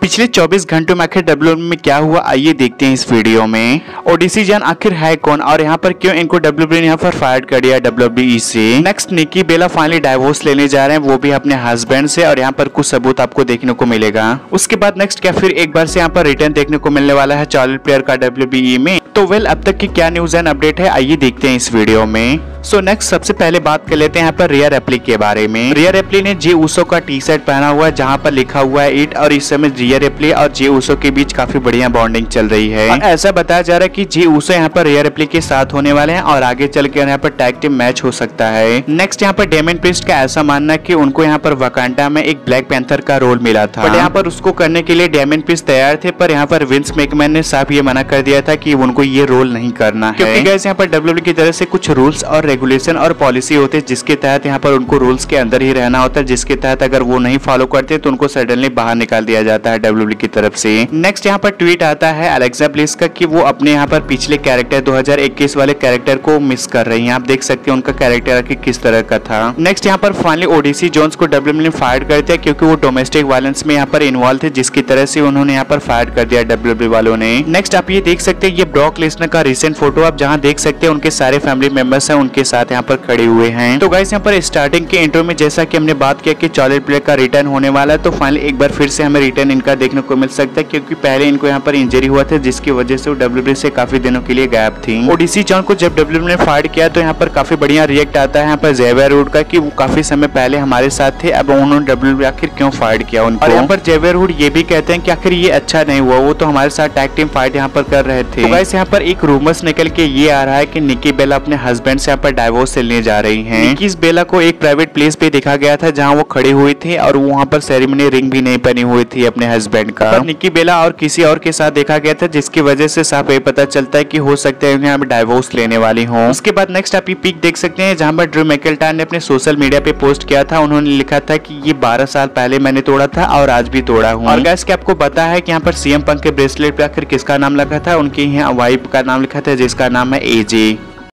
पिछले 24 घंटों में आखिर डब्ल्यू में क्या हुआ, आइए देखते हैं इस वीडियो में। ओडीसी जान आखिर है कौन और यहाँ पर क्यों इनको डब्ल्यू ने यहाँ पर फायर कर दिया डब्ल्यू से? Next Nikki Bella finally divorce लेने जा रहे हैं, वो भी अपने हस्बैंड से और यहाँ पर कुछ सबूत आपको देखने को मिलेगा। उसके बाद नेक्स्ट क्या फिर एक बार से यहाँ पर रिटर्न देखने को मिलने वाला है चार्ल प्लेयर का डब्ल्यूबीई में? तो वेल अब तक की क्या न्यूज़ एंड अपडेट है, आइए देखते हैं इस वीडियो में। सो so नेक्स्ट सबसे पहले बात कर लेते हैं यहाँ पर रियर एप्ली के बारे में। रियर एप्ली ने जे ऊसो का टी शर्ट पहना हुआ है जहाँ पर लिखा हुआ है इट और इस समय रियर एप्ली और जे ऊसो के बीच काफ़ी बढ़िया बॉन्डिंग चल रही है। और ऐसा बताया जा रहा है की जे ऊसो यहाँ पर रियर एप्ली के साथ होने वाले हैं और आगे चल के यहाँ पर टैग टीम मैच हो सकता है। नेक्स्ट यहाँ पर डेमन प्रिस्ट का ऐसा मानना है की उनको यहाँ पर वकांडा में एक ब्लैक पैंथर का रोल मिला था। बट यहाँ पर उसको करने के लिए डेमन प्रिस्ट तैयार थे पर यहाँ पर विंस मेकमैन ने साफ़ ये मना कर दिया था की उनको ये रोल नहीं करना है। क्योंकि गैस यहाँ पर डब्ल्यू की तरफ़ से कुछ रूल्स और रेगुलेशन और पॉलिसी होती है, जिसके तहत यहाँ पर उनको रूल्स के अंदर ही रहना होता है, जिसके तहत अगर वो नहीं फॉलो करते तो उनको सडनली बाहर निकाल दिया जाता है डब्ल्यू की तरफ़ से। नेक्स्ट यहाँ पर ट्वीट आता है अलेक्सा प्लेस का कि वो अपने यहाँ पर पिछले कैरेक्टर 2021 वाले कैरेक्टर को मिस कर रही हैं। आप देख सकते हैं उनका कैरेक्टर की किस तरह का था। नेक्स्ट यहाँ पर फाइनली ओडीसी जोन्स को डब्ल्यू ने फायर कर दिया, क्योंकि वो डोमेस्टिक वायलेंस में यहाँ पर इन्वॉल्व थे, जिसकी तरह से उन्होंने यहाँ पर फायर कर दिया डब्ल्यू वालों ने। नेक्स्ट आप ये देख सकते हैं, ये ब्रॉक लिस्नर का रिसेंट फ़ोटो आप जहाँ देख सकते हैं, उनके सारे फैमिली मेंबर्स हैं, उनके साथ यहाँ पर खड़े हुए हैं। तो गाइस यहाँ पर स्टार्टिंग के इंट्रो में जैसा कि हमने बात किया कि चॉलेट प्लेयर का रिटर्न होने वाला है तो फाइनली एक बार फिर से हमें रिटर्न इनका देखने को मिल सकता है, क्योंकि पहले इनको यहाँ पर इंजरी हुआ था, जिसकी वजह से वो डब्ल्यू से काफ़ी दिनों के लिए गायब थी। ओडीसी जॉन को जब डब्ल्यू ने फायर किया तो यहाँ पर काफ़ी बढ़िया रिएक्ट आता है यहाँ पर जेवियर वुड का, की वो काफ़ी समय पहले हमारे साथ थे, अब उन्होंने डब्ल्यू आखिर क्यों फायर किया उनको? यहाँ पर जेवियर वुड ये भी कहते हैं कि आखिर ये अच्छा नहीं हुआ, वो तो हमारे साथ टैग टीम फाइट यहाँ पर कर रहे थे। तो यहाँ पर एक रूमर्स निकल के ये आ रहा है की निकी बेला अपने हस्बैंड से यहाँ पर डाइवोर्स लेने जा रही है। निकी बेला को एक प्राइवेट प्लेस पे देखा गया था जहाँ वो खड़ी हुई थी और वहाँ पर सेरेमनी रिंग भी नहीं पहनी हुई थी अपने हस्बैंड का। निकी बेला और किसी और के साथ देखा गया था जिसकी वजह से साफ़ ये पता चलता है कि हो सकता है उन्हें डाइवोर्स लेने वाली हो। उसके बाद नेक्स्ट आप ये पिक देख सकते हैं जहाँ पर ड्रू मैकेल्टार ने अपने सोशल मीडिया पे पोस्ट किया था। उन्होंने लिखा था कि ये बारह साल पहले मैंने तोड़ा था और आज भी तोड़ा हूँ। और गैस के आपको पता है की यहाँ पर सीएम पंख के ब्रेसलेट पे आखिर किसका नाम लिखा था? उनके यहाँ वाइफ का नाम लिखा था जिसका नाम है एजे